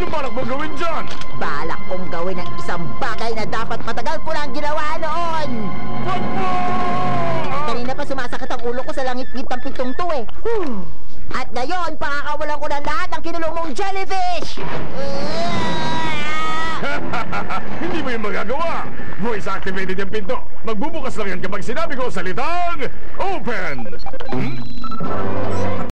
Ano balak mo gawin dyan? Balak kong gawin ang isang bagay na dapat matagal ko lang ginawa noon. Wag mo! Kanina pa sumasakit ang ulo ko sa langit-ngit ng pitong to eh. Whew. At ngayon, pakakawalan ko ng lahat ng kinulong mong jellyfish! Hindi mo yung magagawa. Voice activated yung pinto. Magbubukas lang yan kapag sinabi ko salitang open.